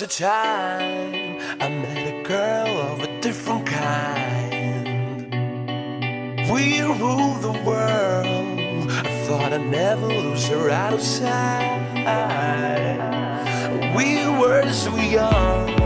was a time I met a girl of a different kind. We ruled the world. I thought I'd never lose her out of sight. We were so young.